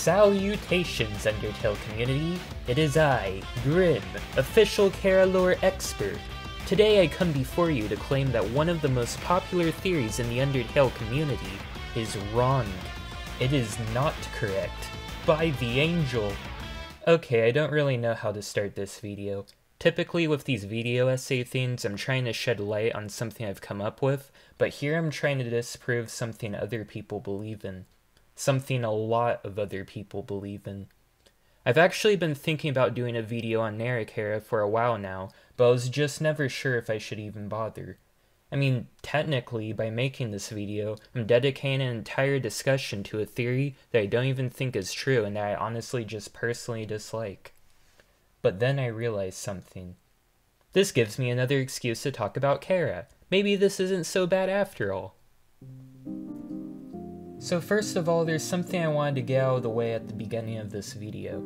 Salutations, Undertale community! It is I, Grim, official Chara lore expert. Today I come before you to claim that one of the most popular theories in the Undertale community is wrong. It is not correct. By the angel. Okay, I don't really know how to start this video. Typically with these video essay themes, I'm trying to shed light on something I've come up with, but here I'm trying to disprove something other people believe in something a lot of other people believe in. I've actually been thinking about doing a video on Narrachara for a while now, but I was just never sure if I should even bother. I mean, technically, by making this video, I'm dedicating an entire discussion to a theory that I don't even think is true and that I honestly just personally dislike. But then I realized something. This gives me another excuse to talk about Chara. Maybe this isn't so bad after all. So first of all, there's something I wanted to get out of the way at the beginning of this video.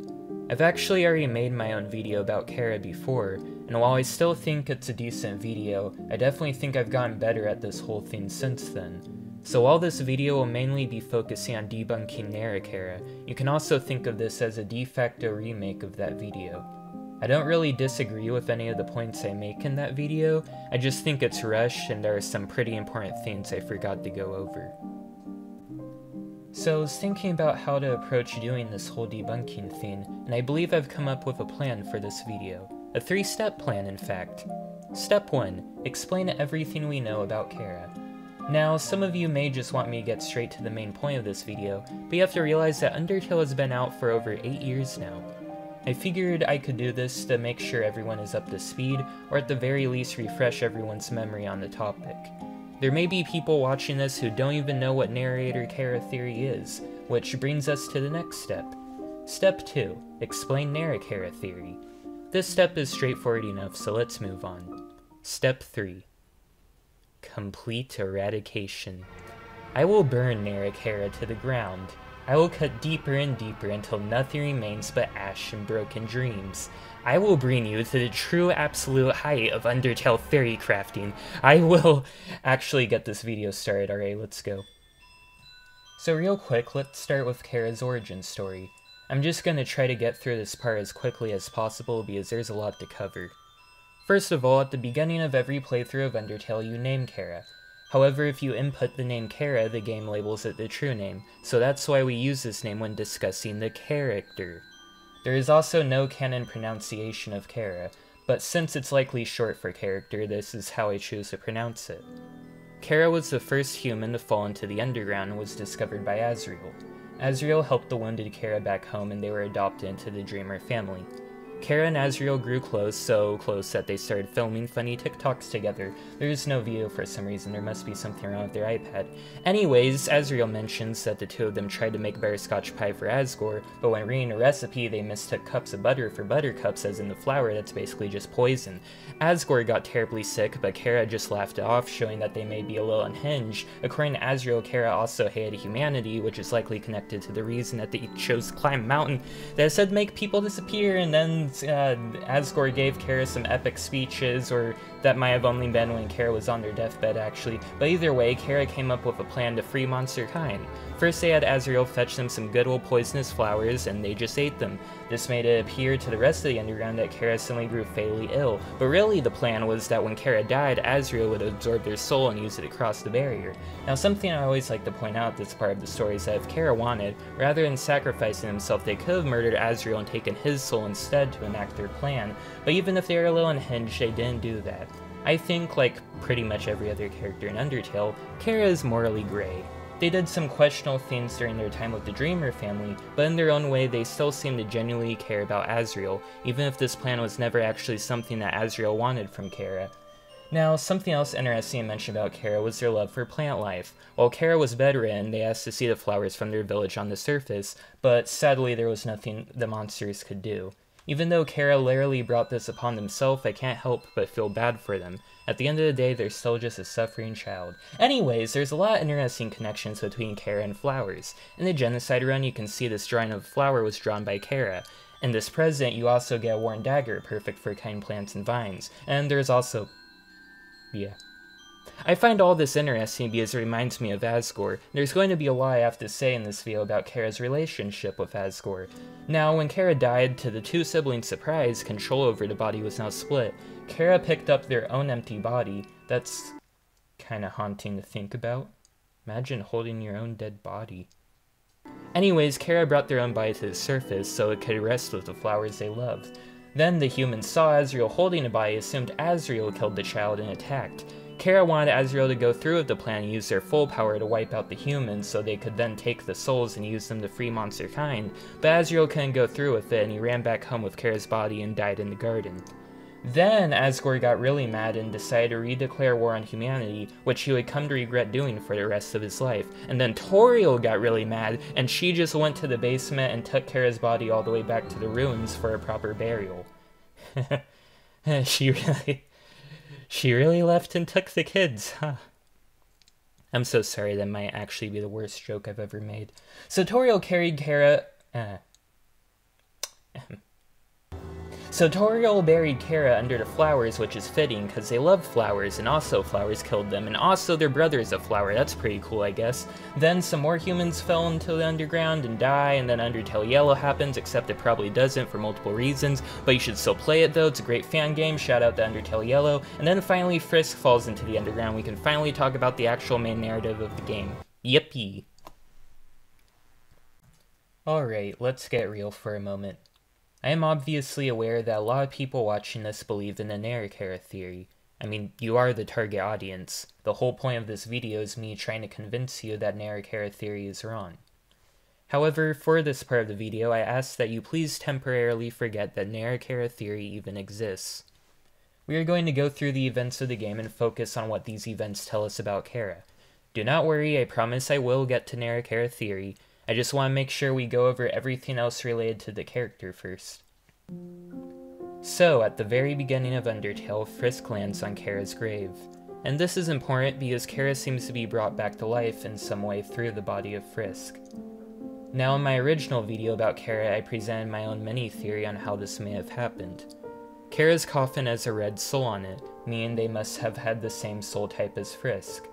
I've actually already made my own video about Chara before, and while I still think it's a decent video, I definitely think I've gotten better at this whole thing since then. So while this video will mainly be focusing on debunking Narrachara, you can also think of this as a de facto remake of that video. I don't really disagree with any of the points I make in that video, I just think it's rushed and there are some pretty important things I forgot to go over. So I was thinking about how to approach doing this whole debunking thing, and I believe I've come up with a plan for this video. A three-step plan, in fact. Step 1. Explain everything we know about Chara. Now, some of you may just want me to get straight to the main point of this video, but you have to realize that Undertale has been out for over 8 years now. I figured I could do this to make sure everyone is up to speed, or at the very least refresh everyone's memory on the topic. There may be people watching this who don't even know what narrator Chara theory is, which brings us to the next step. Step 2. Explain Narrachara theory. This step is straightforward enough, so let's move on. Step 3. Complete eradication. I will burn Narrachara to the ground. I will cut deeper and deeper until nothing remains but ash and broken dreams. I will bring you to the true absolute height of Undertale theory crafting. I will actually get this video started, alright, let's go. So real quick, let's start with Chara's origin story. I'm just gonna try to get through this part as quickly as possible because there's a lot to cover. First of all, at the beginning of every playthrough of Undertale you name Chara. However, if you input the name Chara, the game labels it the true name, so that's why we use this name when discussing the character. There is also no canon pronunciation of Chara, but since it's likely short for character, this is how I choose to pronounce it. Chara was the first human to fall into the underground and was discovered by Asriel. Asriel helped the wounded Chara back home and they were adopted into the Dreemurr family. Chara and Asriel grew close, so close that they started filming funny TikToks together. There's no video for some reason, there must be something wrong with their iPad. Anyways, Asriel mentions that the two of them tried to make butterscotch pie for Asgore, but when reading a recipe, they mistook cups of butter for buttercups as in the flour that's basically just poison. Asgore got terribly sick, but Chara just laughed it off, showing that they may be a little unhinged. According to Asriel, Chara also hated humanity, which is likely connected to the reason that they chose to climb a mountain that said make people disappear and then uh, Asgore gave Chara some epic speeches, or that might have only been when Chara was on their deathbed, actually. But either way, Chara came up with a plan to free monster kind. First they had Asriel fetch them some good old poisonous flowers, and they just ate them. This made it appear to the rest of the underground that Chara suddenly grew fatally ill, but really the plan was that when Chara died, Asriel would absorb their soul and use it across the barrier. Now something I always like to point out this part of the story is that if Chara wanted, rather than sacrificing himself, they could have murdered Asriel and taken his soul instead to enact their plan, but even if they were a little unhinged, they didn't do that. I think, like pretty much every other character in Undertale, Chara is morally gray. They did some questionable things during their time with the Dreemurr family, but in their own way they still seem to genuinely care about Asriel, even if this plan was never actually something that Asriel wanted from Chara. Now, something else interesting to mention about Chara was their love for plant life. While Chara was bedridden, they asked to see the flowers from their village on the surface, but sadly there was nothing the monsters could do. Even though Chara literally brought this upon themselves, I can't help but feel bad for them. At the end of the day, they're still just a suffering child. Anyways, there's a lot of interesting connections between Chara and flowers. In the Genocide run, you can see this drawing of a flower was drawn by Chara. In this present, you also get a worn dagger, perfect for kind plants and vines. And there's also... yeah. I find all this interesting because it reminds me of Asgore. There's going to be a lot I have to say in this video about Chara's relationship with Asgore. Now, when Chara died, to the two siblings' surprise, control over the body was now split. Chara picked up their own empty body. That's kinda haunting to think about. Imagine holding your own dead body. Anyways, Chara brought their own body to the surface so it could rest with the flowers they loved. Then the humans saw Asriel holding a body, assumed Asriel killed the child, and attacked. Chara wanted Asriel to go through with the plan and use their full power to wipe out the humans so they could then take the souls and use them to free monster kind, but Asriel couldn't go through with it and he ran back home with Chara's body and died in the garden. Then Asgore got really mad and decided to redeclare war on humanity, which he would come to regret doing for the rest of his life. And then Toriel got really mad, and she just went to the basement and took Chara's body all the way back to the ruins for a proper burial. she really... She really left and took the kids, huh? I'm so sorry, that might actually be the worst joke I've ever made. So Toriel carried Chara... Uh, so Toriel buried Chara under the flowers, which is fitting, because they love flowers, and also flowers killed them, and also their brother is a flower, that's pretty cool, I guess. Then some more humans fell into the underground and die, and then Undertale Yellow happens, except it probably doesn't for multiple reasons, but you should still play it though, it's a great fan game, shout out to Undertale Yellow. And then finally Frisk falls into the underground, we can finally talk about the actual main narrative of the game. Yippee! Alright, let's get real for a moment. I am obviously aware that a lot of people watching this believe in the Narrachara theory. I mean, you are the target audience. The whole point of this video is me trying to convince you that Narrachara theory is wrong. However, for this part of the video, I ask that you please temporarily forget that Narrachara theory even exists. We are going to go through the events of the game and focus on what these events tell us about Chara. Do not worry, I promise I will get to Narrachara theory, I just want to make sure we go over everything else related to the character first. So, at the very beginning of Undertale, Frisk lands on Chara's grave. And this is important because Chara seems to be brought back to life in some way through the body of Frisk. Now in my original video about Chara, I presented my own mini-theory on how this may have happened. Chara's coffin has a red soul on it, meaning they must have had the same soul type as Frisk.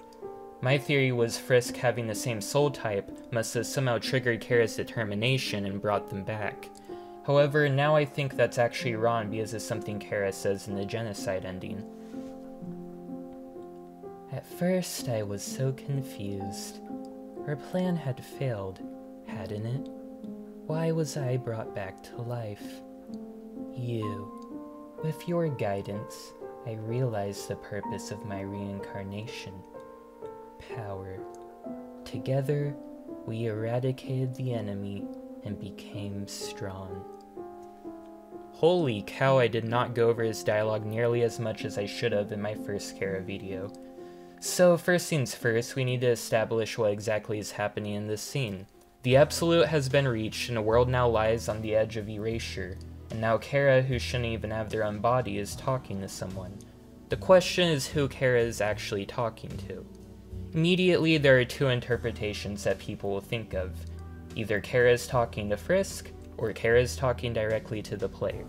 My theory was Frisk having the same soul type must have somehow triggered Chara's determination and brought them back. However, now I think that's actually wrong because it's something Chara says in the genocide ending. At first, I was so confused. Her plan had failed, hadn't it? Why was I brought back to life? You. With your guidance, I realized the purpose of my reincarnation power. Together, we eradicated the enemy and became strong. Holy cow, I did not go over his dialogue nearly as much as I should have in my first Chara video. So first things first, we need to establish what exactly is happening in this scene. The Absolute has been reached and the world now lies on the edge of erasure, and now Chara, who shouldn't even have their own body, is talking to someone. The question is who Chara is actually talking to. Immediately, there are two interpretations that people will think of. Either Chara's talking to Frisk, or Chara's talking directly to the player.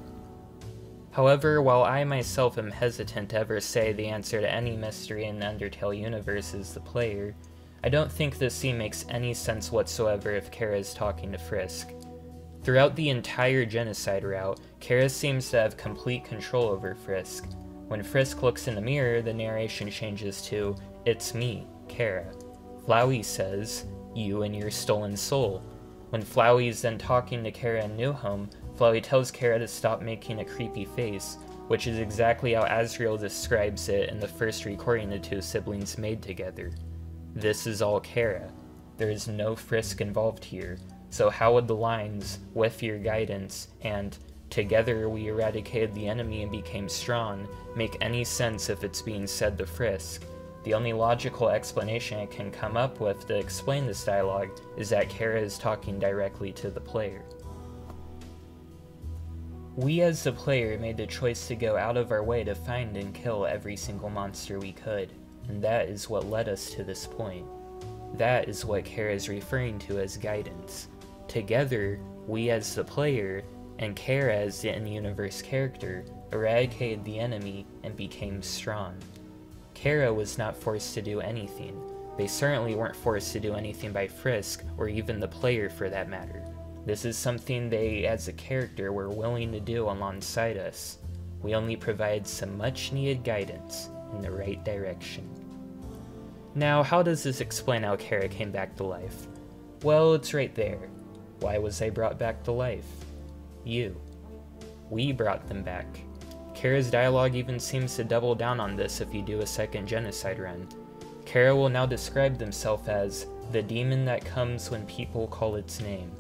However, while I myself am hesitant to ever say the answer to any mystery in the Undertale universe is the player, I don't think this scene makes any sense whatsoever if Chara is talking to Frisk. Throughout the entire genocide route, Chara seems to have complete control over Frisk. When Frisk looks in the mirror, the narration changes to, It's me, Chara. Flowey says, You and your stolen soul. When Flowey is then talking to Chara in New Home, Flowey tells Chara to stop making a creepy face, which is exactly how Asriel describes it in the first recording the two siblings made together. This is all Chara. There is no Frisk involved here, so how would the lines, with your guidance, and together we eradicated the enemy and became strong, make any sense if it's being said to Frisk? The only logical explanation I can come up with to explain this dialogue is that Chara is talking directly to the player. We as the player made the choice to go out of our way to find and kill every single monster we could, and that is what led us to this point. That is what Chara is referring to as guidance. Together, we as the player, and Chara as the in-universe character, eradicated the enemy and became strong. Chara was not forced to do anything. They certainly weren't forced to do anything by Frisk, or even the player for that matter. This is something they, as a character, were willing to do alongside us. We only provide some much needed guidance in the right direction. Now, how does this explain how Chara came back to life? Well, it's right there. Why was I brought back to life? You. We brought them back. Chara's dialogue even seems to double down on this if you do a second genocide run. Chara will now describe themselves as the demon that comes when people call its name.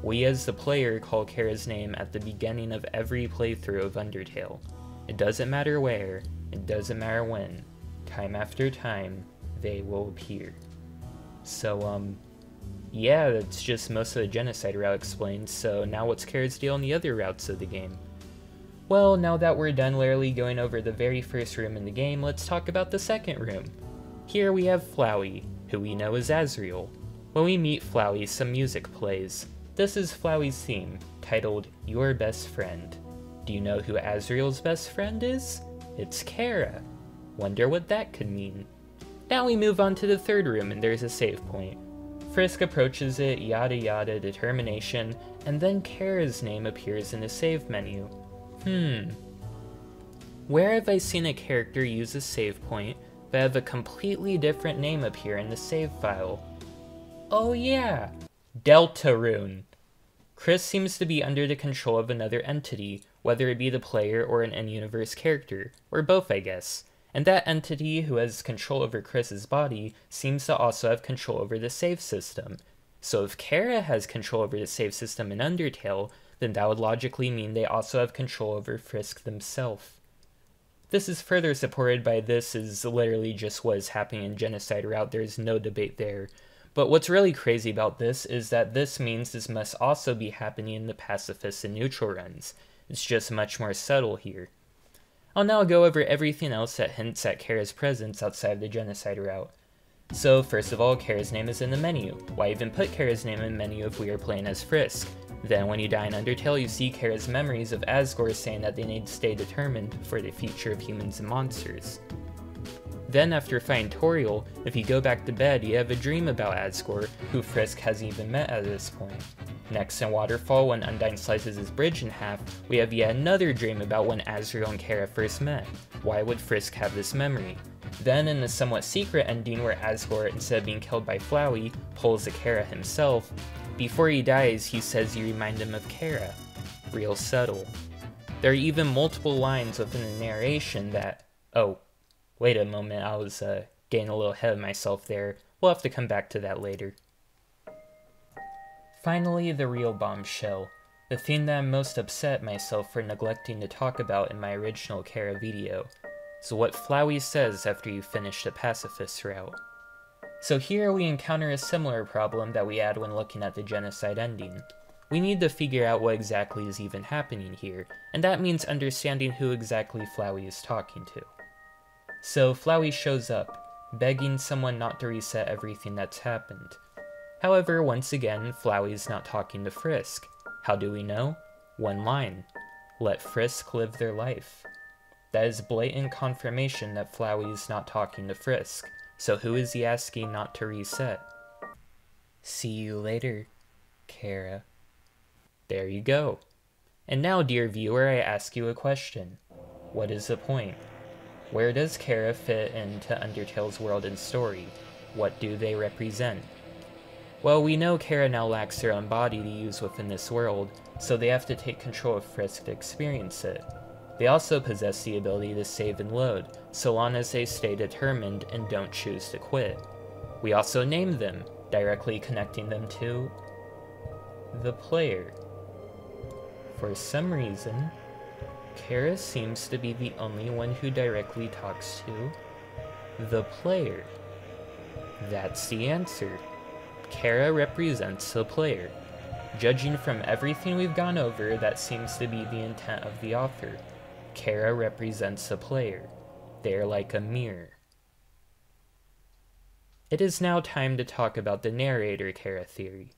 We as the player call Chara's name at the beginning of every playthrough of Undertale. It doesn't matter where, it doesn't matter when. Time after time, they will appear. So, um, yeah, that's just most of the genocide route explained, so now what's Chara's deal on the other routes of the game? Well, now that we're done literally going over the very first room in the game, let's talk about the second room. Here we have Flowey, who we know as Asriel. When we meet Flowey, some music plays. This is Flowey's theme, titled Your Best Friend. Do you know who Asriel's best friend is? It's Chara. Wonder what that could mean. Now we move on to the third room and there's a save point. Frisk approaches it, yada yada, determination, and then Chara's name appears in the save menu. Hmm. Where have I seen a character use a save point, but have a completely different name appear in the save file? Oh yeah, Deltarune. Kris seems to be under the control of another entity, whether it be the player or an in-universe character, or both I guess. And that entity who has control over Kris's body seems to also have control over the save system. So if Chara has control over the save system in Undertale, then that would logically mean they also have control over Frisk themselves. This is further supported by this is literally just what is happening in Genocide Route, there's no debate there. But what's really crazy about this is that this means this must also be happening in the pacifist and neutral runs. It's just much more subtle here. I'll now go over everything else that hints at Chara's presence outside of the genocide route. So first of all, Chara's name is in the menu. Why even put Chara's name in menu if we are playing as Frisk? Then when you die in Undertale, you see Chara's memories of Asgore saying that they need to stay determined for the future of humans and monsters. Then after fighting Toriel, if you go back to bed, you have a dream about Asgore, who Frisk hasn't even met at this point. Next in Waterfall, when Undyne slices his bridge in half, we have yet another dream about when Asriel and Chara first met. Why would Frisk have this memory? Then in the somewhat secret ending where Asgore, instead of being killed by Flowey, pulls the Kara himself, before he dies he says you remind him of Chara. Real subtle. There are even multiple lines within the narration that, oh, Wait a moment, I was uh, getting a little ahead of myself there. We'll have to come back to that later. Finally, the real bombshell. The thing that I'm most upset myself for neglecting to talk about in my original Chara video. So what Flowey says after you finish the pacifist route. So here we encounter a similar problem that we had when looking at the genocide ending. We need to figure out what exactly is even happening here, and that means understanding who exactly Flowey is talking to. So Flowey shows up, begging someone not to reset everything that's happened. However, once again, Flowey's not talking to Frisk. How do we know? One line. Let Frisk live their life. That is blatant confirmation that Flowey's not talking to Frisk, so who is he asking not to reset? See you later, Chara. There you go. And now, dear viewer, I ask you a question. What is the point? Where does Chara fit into Undertale's world and story? What do they represent? Well, we know Chara now lacks her own body to use within this world, so they have to take control of Frisk to experience it. They also possess the ability to save and load, so long as they stay determined and don't choose to quit. We also name them, directly connecting them to the player. For some reason, Chara seems to be the only one who directly talks to the player. That's the answer. Chara represents the player. Judging from everything we've gone over, that seems to be the intent of the author. Chara represents the player. They're like a mirror. It is now time to talk about the narrator Chara theory.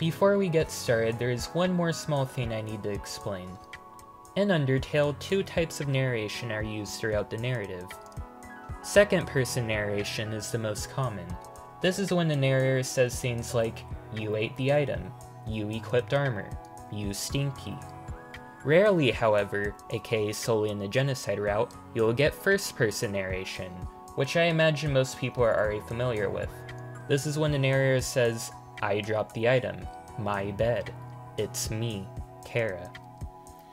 Before we get started, there is one more small thing I need to explain. In Undertale, two types of narration are used throughout the narrative. Second person narration is the most common. This is when the narrator says things like, you ate the item, you equipped armor, you stinky. Rarely, however, aka solely in the genocide route, you will get first person narration, which I imagine most people are already familiar with. This is when the narrator says, I dropped the item, my bed, it's me, Chara.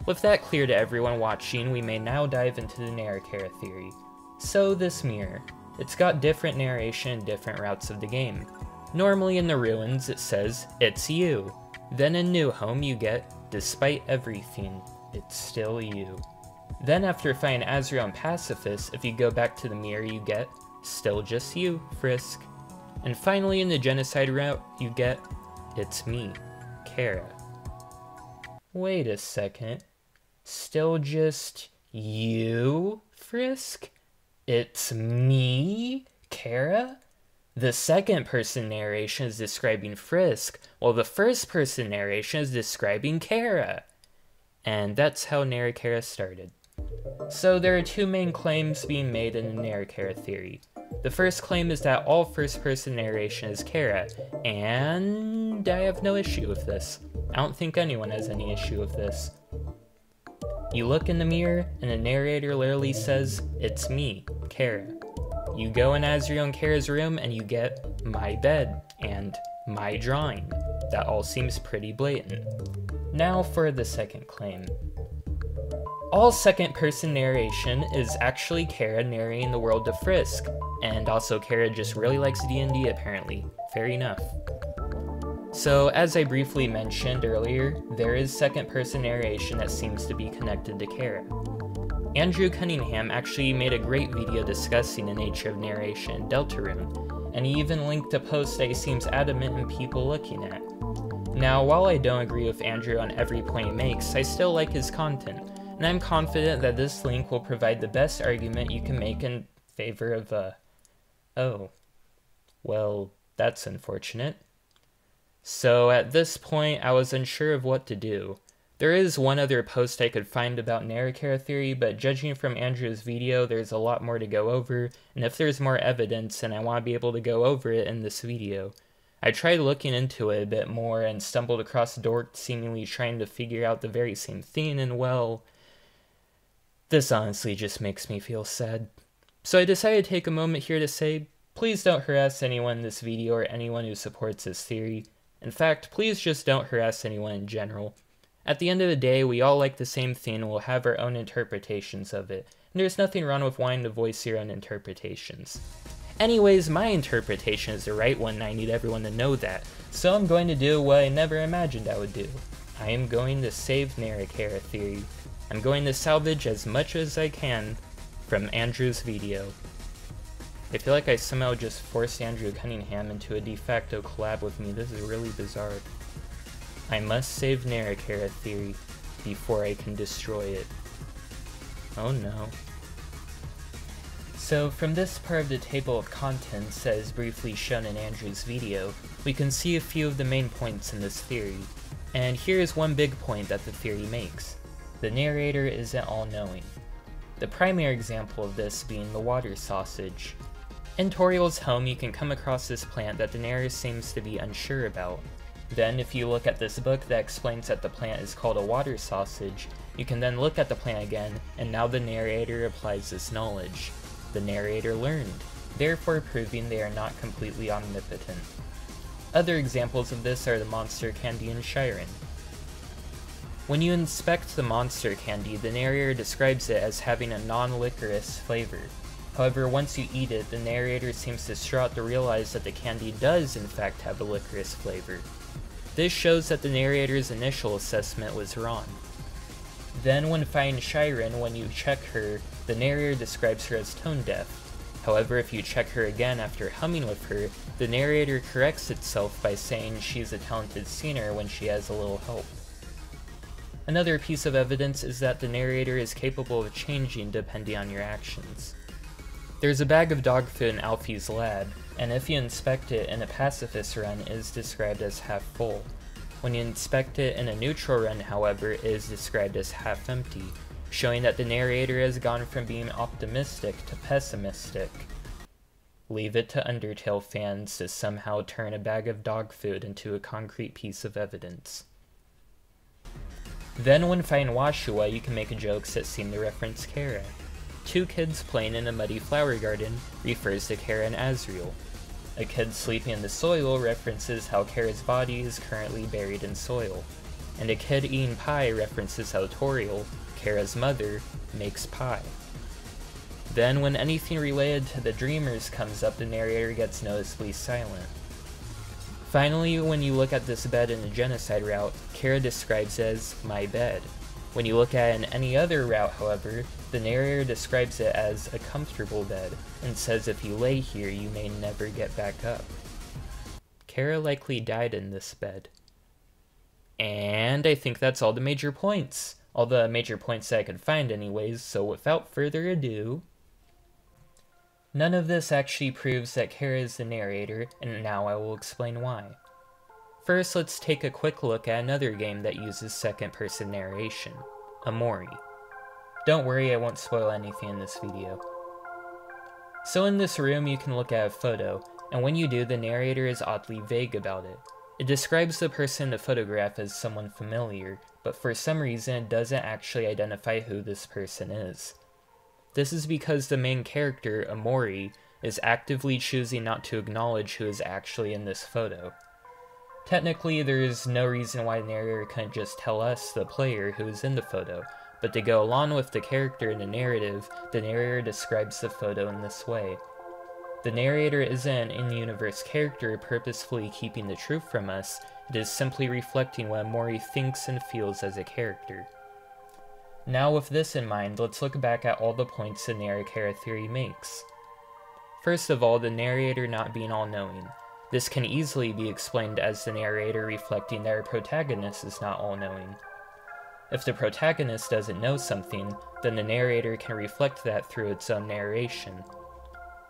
With that clear to everyone watching, we may now dive into the Narrachara theory. So this mirror. It's got different narration in different routes of the game. Normally in the ruins it says, it's you. Then in New Home you get, despite everything, it's still you. Then after finding Asriel and Pacifist, if you go back to the mirror you get, still just you, Frisk. And finally in the Genocide route you get, it's me, Chara. Wait a second. Still just you, Frisk? It's me, Chara? The second person narration is describing Frisk, while the first person narration is describing Chara. And that's how Narrachara started. So there are two main claims being made in the Narrachara theory. The first claim is that all first person narration is Chara, and I have no issue with this. I don't think anyone has any issue with this. You look in the mirror, and the narrator literally says, It's me, Chara. You go in Asriel and Chara's room, and you get my bed and my drawing. That all seems pretty blatant. Now for the second claim. All second person narration is actually Chara narrating the world of Frisk, and also Chara just really likes D&D apparently. Fair enough. So, as I briefly mentioned earlier, there is second person narration that seems to be connected to Chara. Andrew Cunningham actually made a great video discussing the nature of narration in Deltarune, and he even linked a post that he seems adamant in people looking at. Now, while I don't agree with Andrew on every point he makes, I still like his content, and I'm confident that this link will provide the best argument you can make in favor of, uh, oh, well, that's unfortunate. So at this point, I was unsure of what to do. There is one other post I could find about Narrachara theory, but judging from Andrew's video, there's a lot more to go over, and if there's more evidence, then I want to be able to go over it in this video. I tried looking into it a bit more and stumbled across Dork seemingly trying to figure out the very same thing, and well, this honestly just makes me feel sad. So I decided to take a moment here to say, please don't harass anyone in this video or anyone who supports this theory. In fact, please just don't harass anyone in general. At the end of the day, we all like the same thing and we'll have our own interpretations of it, and there's nothing wrong with wanting to voice your own interpretations. Anyways, my interpretation is the right one and I need everyone to know that, so I'm going to do what I never imagined I would do. I am going to save Narrachara Theory. I'm going to salvage as much as I can from Andrew's video. I feel like I somehow just forced Andrew Cunningham into a de facto collab with me. This is really bizarre. I must save Narrachara Theory before I can destroy it. Oh no. So from this part of the table of contents as briefly shown in Andrew's video, we can see a few of the main points in this theory. And here is one big point that the theory makes. The narrator isn't all-knowing. The primary example of this being the water sausage, in Toriel's home, you can come across this plant that Daenerys seems to be unsure about. Then, if you look at this book that explains that the plant is called a water sausage, you can then look at the plant again, and now the narrator applies this knowledge. The narrator learned, therefore proving they are not completely omnipotent. Other examples of this are the monster candy in Shyren. When you inspect the monster candy, the narrator describes it as having a non-licorice flavor. However, once you eat it, the narrator seems distraught to realize that the candy does in fact have a licorice flavor. This shows that the narrator's initial assessment was wrong. Then when finding Shyren, when you check her, the narrator describes her as tone deaf. However, if you check her again after humming with her, the narrator corrects itself by saying she's a talented singer when she has a little help. Another piece of evidence is that the narrator is capable of changing depending on your actions. There's a bag of dog food in Alphys' lab, and if you inspect it in a pacifist run, it is described as half full. When you inspect it in a neutral run, however, it is described as half empty, showing that the narrator has gone from being optimistic to pessimistic. Leave it to Undertale fans to somehow turn a bag of dog food into a concrete piece of evidence. Then when fighting Woshua, you can make jokes that seem to reference Chara. Two kids playing in a muddy flower garden refers to Chara and Asriel. A kid sleeping in the soil references how Chara's body is currently buried in soil. And a kid eating pie references how Toriel, Chara's mother, makes pie. Then when anything related to the Dreemurrs comes up, the narrator gets noticeably silent. Finally, when you look at this bed in the genocide route, Chara describes as my bed. When you look at it in any other route, however, the narrator describes it as a comfortable bed, and says if you lay here, you may never get back up. Chara likely died in this bed. And I think that's all the major points. All the major points that I could find anyways, so without further ado... None of this actually proves that Chara is the narrator, and now I will explain why. First, let's take a quick look at another game that uses second-person narration, Omori. Don't worry, I won't spoil anything in this video. So in this room, you can look at a photo, and when you do, the narrator is oddly vague about it. It describes the person in the photograph as someone familiar, but for some reason it doesn't actually identify who this person is. This is because the main character, Omori, is actively choosing not to acknowledge who is actually in this photo. Technically, there is no reason why the narrator couldn't just tell us, the player, who is in the photo, but to go along with the character in the narrative, the narrator describes the photo in this way. The narrator isn't an in-universe character purposefully keeping the truth from us, it is simply reflecting what Omori thinks and feels as a character. Now with this in mind, let's look back at all the points the Narrachara theory makes. First of all, the narrator not being all-knowing. This can easily be explained as the narrator reflecting that our protagonist is not all-knowing. If the protagonist doesn't know something, then the narrator can reflect that through its own narration.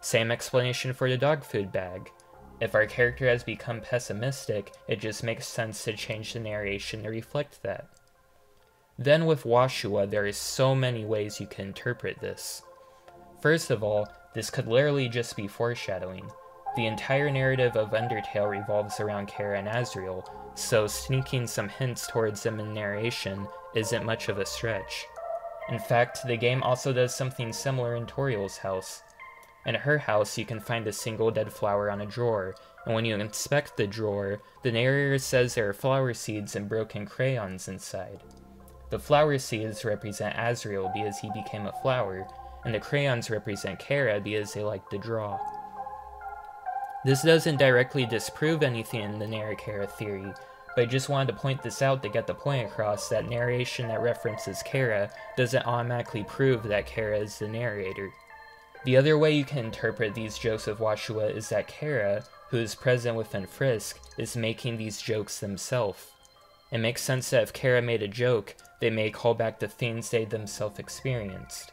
Same explanation for the dog food bag. If our character has become pessimistic, it just makes sense to change the narration to reflect that. Then with Woshua, there is so many ways you can interpret this. First of all, this could literally just be foreshadowing. The entire narrative of Undertale revolves around Chara and Asriel, so sneaking some hints towards them in narration isn't much of a stretch. In fact, the game also does something similar in Toriel's house. In her house, you can find a single dead flower on a drawer, and when you inspect the drawer, the narrator says there are flower seeds and broken crayons inside. The flower seeds represent Asriel because he became a flower, and the crayons represent Chara because they like to draw. This doesn't directly disprove anything in the Narrachara theory, but I just wanted to point this out to get the point across that narration that references Chara doesn't automatically prove that Chara is the narrator. The other way you can interpret these jokes of Woshua is that Chara, who is present within Frisk, is making these jokes themselves. It makes sense that if Chara made a joke, they may call back the things they themselves experienced.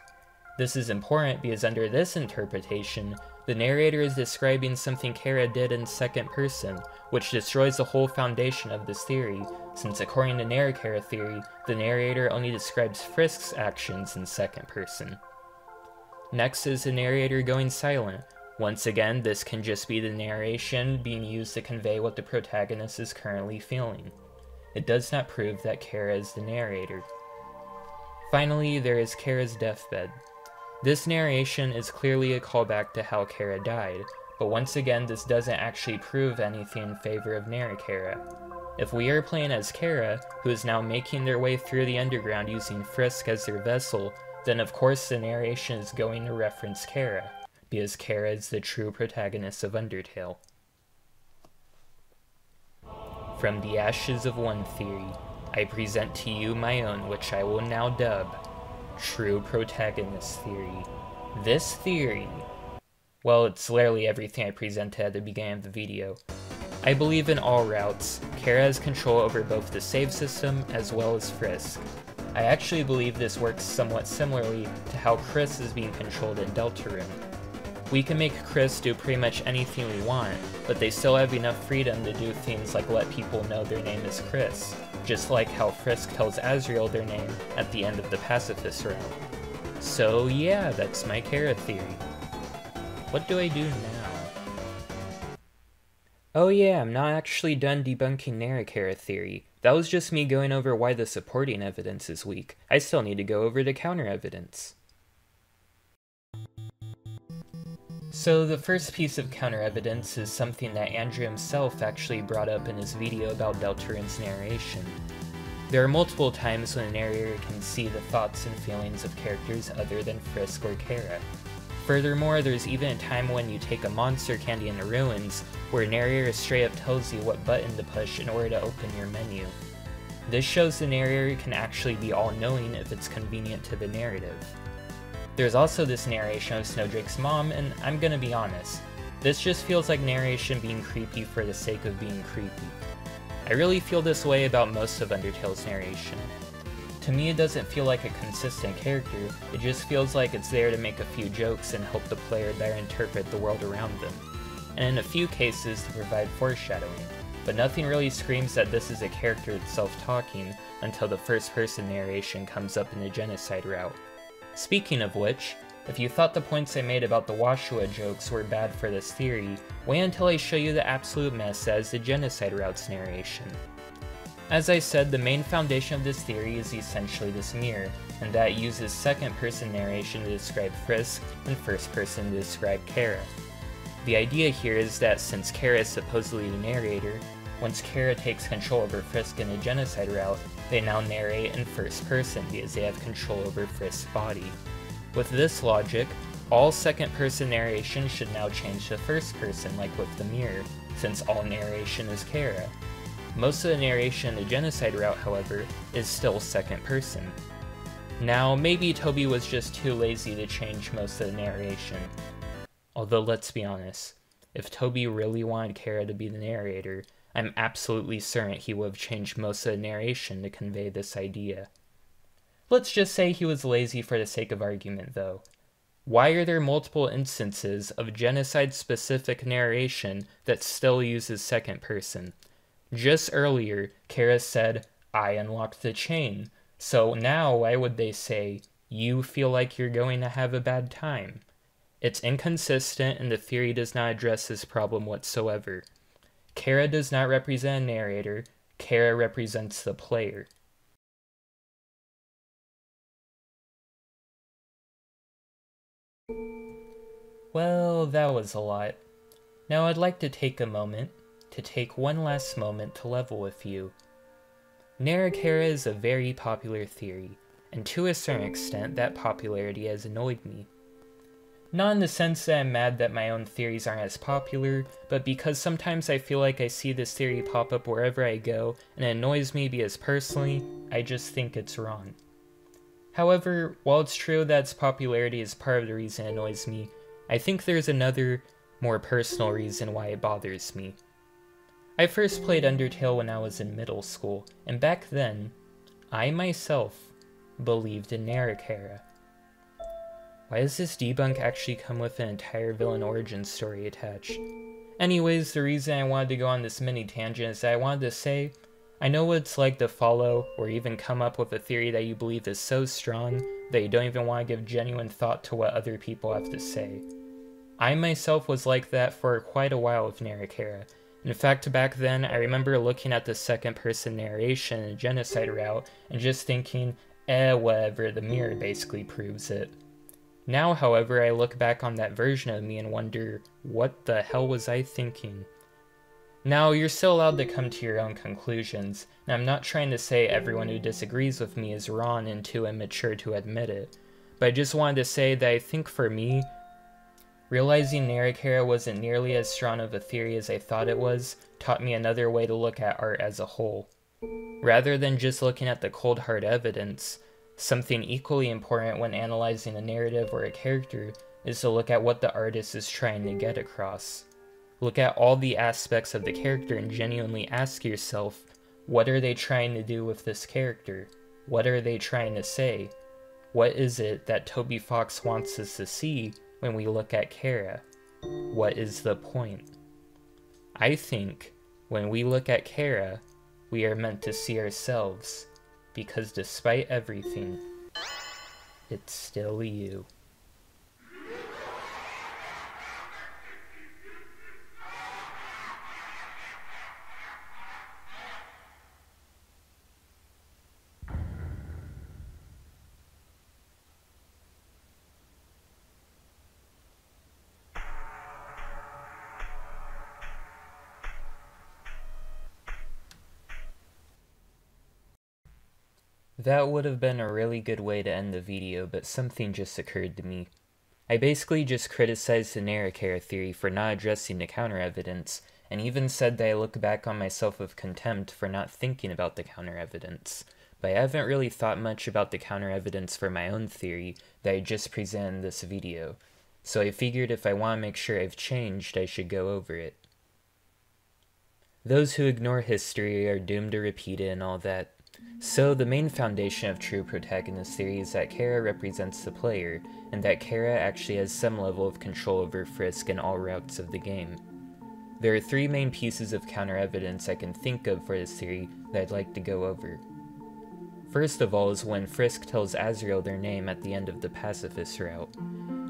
This is important because under this interpretation, the narrator is describing something Chara did in second person, which destroys the whole foundation of this theory, since according to Narrachara theory, the narrator only describes Frisk's actions in second person. Next is the narrator going silent. Once again, this can just be the narration being used to convey what the protagonist is currently feeling it does not prove that Chara is the narrator. Finally, there is Chara's deathbed. This narration is clearly a callback to how Chara died, but once again this doesn't actually prove anything in favor of Narrachara. If we are playing as Chara, who is now making their way through the underground using Frisk as their vessel, then of course the narration is going to reference Kara, because Kara is the true protagonist of Undertale. From the ashes of one theory, I present to you my own which I will now dub True Protagonist Theory. This theory, well, it's literally everything I presented at the beginning of the video. I believe in all routes, Chara has control over both the save system as well as Frisk. I actually believe this works somewhat similarly to how Kris is being controlled in Deltarune. We can make Kris do pretty much anything we want, but they still have enough freedom to do things like let people know their name is Kris, just like how Frisk tells Asriel their name at the end of the Pacifist route. So yeah, that's my Chara theory. What do I do now? Oh yeah, I'm not actually done debunking Narrachara theory. That was just me going over why the supporting evidence is weak. I still need to go over the counter evidence. So the first piece of counter evidence is something that Andrew himself actually brought up in his video about Deltarune's narration. There are multiple times when a narrator can see the thoughts and feelings of characters other than Frisk or Chara. Furthermore, there's even a time when you take a monster candy in the ruins, where a narrator straight up tells you what button to push in order to open your menu. This shows the narrator can actually be all-knowing if it's convenient to the narrative. There's also this narration of Snowdrake's mom, and I'm gonna be honest, this just feels like narration being creepy for the sake of being creepy. I really feel this way about most of Undertale's narration. To me it doesn't feel like a consistent character, it just feels like it's there to make a few jokes and help the player better interpret the world around them, and in a few cases to provide foreshadowing, but nothing really screams that this is a character itself talking until the first person narration comes up in the genocide route. Speaking of which, if you thought the points I made about the Woshua jokes were bad for this theory, wait until I show you the absolute mess is the genocide route's narration. As I said, the main foundation of this theory is essentially this mirror, and that uses second person narration to describe Frisk and first person to describe Chara. The idea here is that since Chara is supposedly the narrator, once Chara takes control over Frisk in a genocide route, they now narrate in first person because they have control over Frisk's body. With this logic, all second person narration should now change to first person like with the mirror, since all narration is Chara. Most of the narration in the genocide route, however, is still second person. Now, maybe Toby was just too lazy to change most of the narration. Although let's be honest, if Toby really wanted Chara to be the narrator, I'm absolutely certain he would have changed most of the narration to convey this idea. Let's just say he was lazy for the sake of argument, though. Why are there multiple instances of genocide specific narration that still uses second person? Just earlier, Chara said, I unlocked the chain, so now why would they say, you feel like you're going to have a bad time? It's inconsistent and the theory does not address this problem whatsoever. Chara does not represent a narrator, Chara represents the player. Well, that was a lot. Now I'd like to take a moment, to take one last moment to level with you. Kara is a very popular theory, and to a certain extent that popularity has annoyed me. Not in the sense that I'm mad that my own theories aren't as popular, but because sometimes I feel like I see this theory pop up wherever I go, and it annoys me because personally, I just think it's wrong. However, while it's true that its popularity is part of the reason it annoys me, I think there's another, more personal reason why it bothers me. I first played Undertale when I was in middle school, and back then, I myself believed in Narrachara. Why does this debunk actually come with an entire villain origin story attached? Anyways, the reason I wanted to go on this mini tangent is that I wanted to say, I know what it's like to follow or even come up with a theory that you believe is so strong that you don't even want to give genuine thought to what other people have to say. I myself was like that for quite a while with Narrachara. In fact, back then, I remember looking at the second person narration in Genocide Route and just thinking, eh, whatever, the mirror basically proves it. Now, however, I look back on that version of me and wonder, what the hell was I thinking? Now, you're still allowed to come to your own conclusions, and I'm not trying to say everyone who disagrees with me is wrong and too immature to admit it, but I just wanted to say that I think for me, realizing Narrachara wasn't nearly as strong of a theory as I thought it was taught me another way to look at art as a whole. Rather than just looking at the cold hard evidence, Something equally important when analyzing a narrative or a character is to look at what the artist is trying to get across. Look at all the aspects of the character and genuinely ask yourself, what are they trying to do with this character? What are they trying to say? What is it that Toby Fox wants us to see when we look at Chara? What is the point? I think when we look at Chara, we are meant to see ourselves, because despite everything, it's still you. That would have been a really good way to end the video, but something just occurred to me. I basically just criticized the Narrachara theory for not addressing the counter-evidence, and even said that I look back on myself with contempt for not thinking about the counter-evidence. But I haven't really thought much about the counter-evidence for my own theory that I just presented in this video, so I figured if I want to make sure I've changed, I should go over it. Those who ignore history are doomed to repeat it and all that, so, the main foundation of true protagonist theory is that Chara represents the player, and that Chara actually has some level of control over Frisk in all routes of the game. There are three main pieces of counter-evidence I can think of for this theory that I'd like to go over. First of all is when Frisk tells Asriel their name at the end of the pacifist route.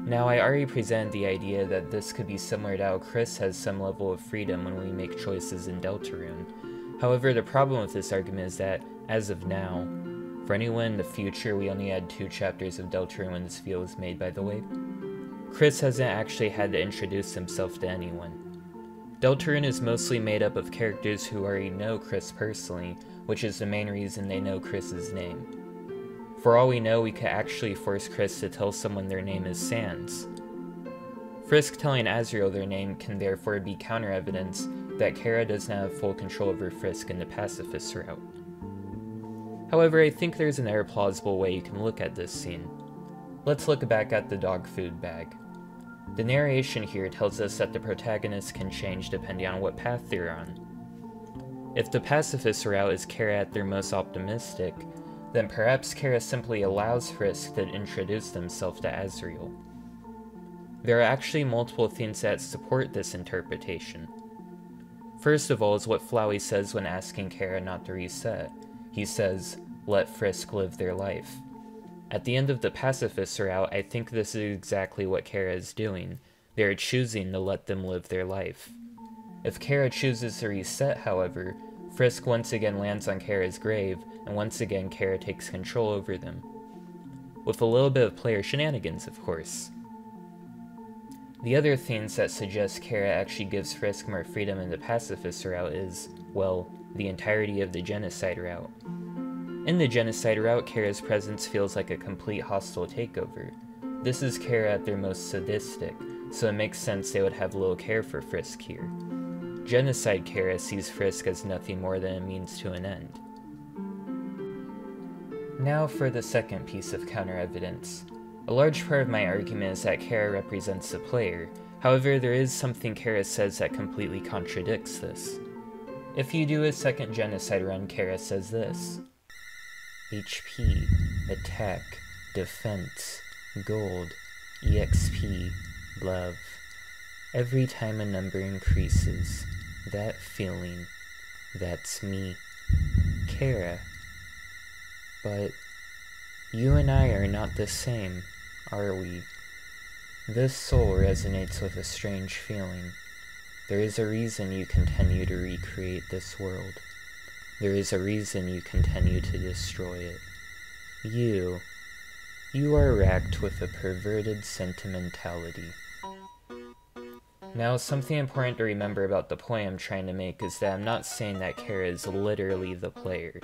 Now, I already presented the idea that this could be similar to how Kris has some level of freedom when we make choices in Deltarune. However, the problem with this argument is that as of now. For anyone in the future, we only had two chapters of Deltarune when this video was made, by the way. Kris hasn't actually had to introduce himself to anyone. Deltarune is mostly made up of characters who already know Kris personally, which is the main reason they know Kris's name. For all we know, we could actually force Kris to tell someone their name is Sans. Frisk telling Asriel their name can therefore be counter-evidence that Chara does not have full control over Frisk in the pacifist route. However, I think there's an air plausible way you can look at this scene. Let's look back at the dog food bag. The narration here tells us that the protagonist can change depending on what path they're on. If the pacifist route is Chara at their most optimistic, then perhaps Chara simply allows Frisk to introduce themselves to Asriel. There are actually multiple things that support this interpretation. First of all is what Flowey says when asking Chara not to reset. He says, let Frisk live their life. At the end of the pacifist route, I think this is exactly what Chara is doing. They are choosing to let them live their life. If Chara chooses to reset, however, Frisk once again lands on Chara's grave, and once again Chara takes control over them. With a little bit of player shenanigans, of course. The other things that suggest Chara actually gives Frisk more freedom in the pacifist route is, well, the entirety of the genocide route. In the genocide route, Chara's presence feels like a complete hostile takeover. This is Chara at their most sadistic, so it makes sense they would have little care for Frisk here. Genocide Chara sees Frisk as nothing more than a means to an end. Now for the second piece of counter-evidence. A large part of my argument is that Chara represents the player, however there is something Chara says that completely contradicts this. If you do a second genocide run, Chara says this. HP, attack, defense, gold, EXP, love. Every time a number increases, that feeling, that's me. Chara. But you and I are not the same, are we? This soul resonates with a strange feeling. There is a reason you continue to recreate this world. There is a reason you continue to destroy it. You, you are racked with a perverted sentimentality. Now, something important to remember about the point I'm trying to make is that I'm not saying that Chara is literally the player.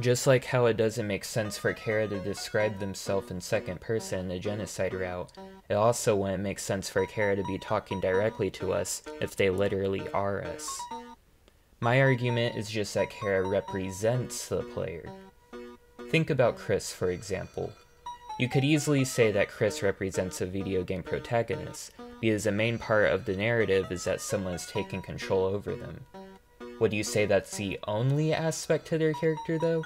Just like how it doesn't make sense for Chara to describe themselves in second person in the genocide route, it also wouldn't make sense for Chara to be talking directly to us if they literally are us. My argument is just that Chara represents the player. Think about Kris, for example. You could easily say that Kris represents a video game protagonist, because the main part of the narrative is that someone is taking control over them. Would you say that's the only aspect to their character, though?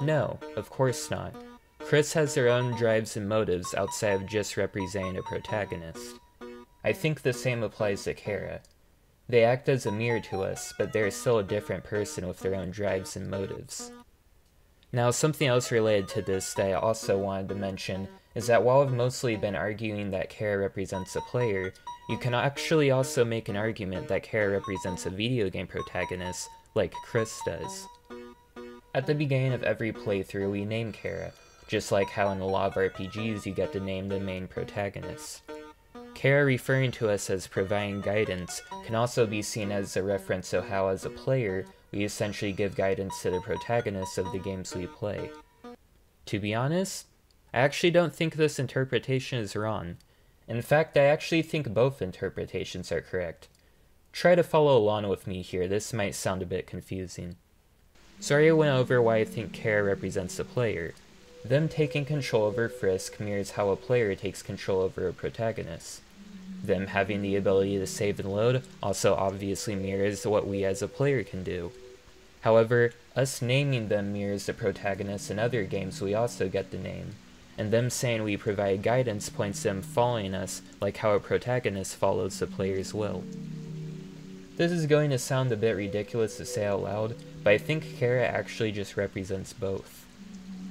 No, of course not. Kris has their own drives and motives outside of just representing a protagonist. I think the same applies to Chara. They act as a mirror to us, but they're still a different person with their own drives and motives. Now, something else related to this that I also wanted to mention is that while I've mostly been arguing that Chara represents a player, you can actually also make an argument that Chara represents a video game protagonist, like Kris does. At the beginning of every playthrough, we name Chara, just like how in a lot of RPGs you get to name the main protagonist. Chara referring to us as providing guidance can also be seen as a reference to how as a player, we essentially give guidance to the protagonists of the games we play. To be honest, I actually don't think this interpretation is wrong. In fact, I actually think both interpretations are correct. Try to follow along with me here, this might sound a bit confusing. Sorry I went over why I think Chara represents the player. Them taking control over Frisk mirrors how a player takes control over a protagonist. Them having the ability to save and load also obviously mirrors what we as a player can do. However, us naming them mirrors the protagonists in other games we also get the name, and them saying we provide guidance points them following us like how a protagonist follows the player's will. This is going to sound a bit ridiculous to say out loud, but I think Chara actually just represents both.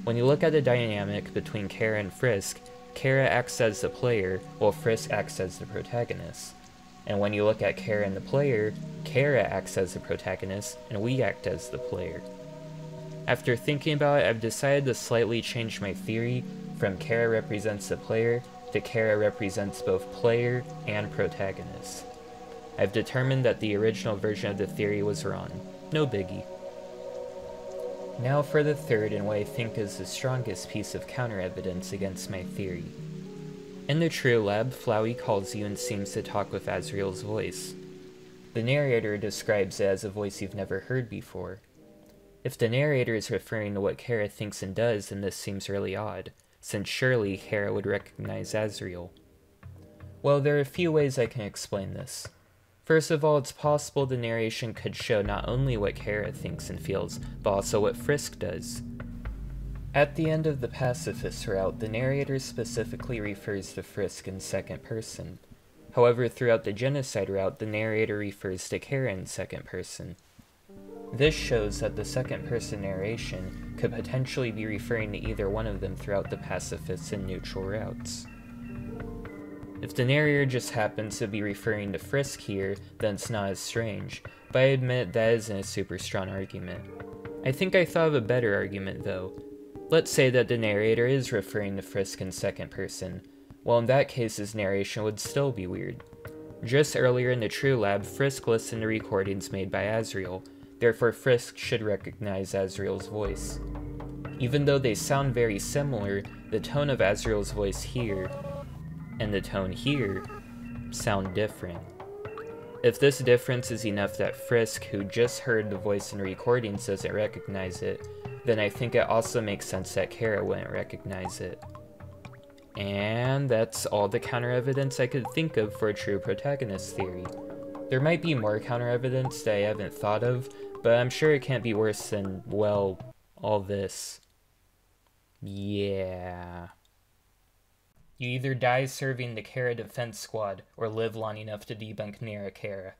When you look at the dynamic between Chara and Frisk, Chara acts as the player, while Frisk acts as the protagonist. And when you look at Chara and the player, Chara acts as the protagonist, and we act as the player. After thinking about it, I've decided to slightly change my theory from Chara represents the player to Chara represents both player and protagonist. I've determined that the original version of the theory was wrong. No biggie. Now for the third and what I think is the strongest piece of counter-evidence against my theory. In the True Lab, Flowey calls you and seems to talk with Asriel's voice. The narrator describes it as a voice you've never heard before. If the narrator is referring to what Chara thinks and does, then this seems really odd, since surely Chara would recognize Asriel. Well, there are a few ways I can explain this. First of all, it's possible the narration could show not only what Chara thinks and feels, but also what Frisk does. At the end of the pacifist route, the narrator specifically refers to Frisk in second person. However, throughout the genocide route, the narrator refers to Chara in second person. This shows that the second person narration could potentially be referring to either one of them throughout the pacifist and neutral routes. If the narrator just happens to be referring to Frisk here, then it's not as strange, but I admit that isn't a super strong argument. I think I thought of a better argument though, Let's say that the narrator is referring to Frisk in second person. Well, in that case, his narration would still be weird. Just earlier in the True Lab, Frisk listened to recordings made by Asriel, therefore Frisk should recognize Asriel's voice. Even though they sound very similar, the tone of Asriel's voice here and the tone here sound different. If this difference is enough that Frisk, who just heard the voice in recordings, doesn't recognize it, then I think it also makes sense that Chara wouldn't recognize it. And that's all the counter evidence I could think of for a true protagonist theory. There might be more counter evidence that I haven't thought of, but I'm sure it can't be worse than, well, all this. Yeah. You either die serving the Chara Defense Squad, or live long enough to debunk Narrachara.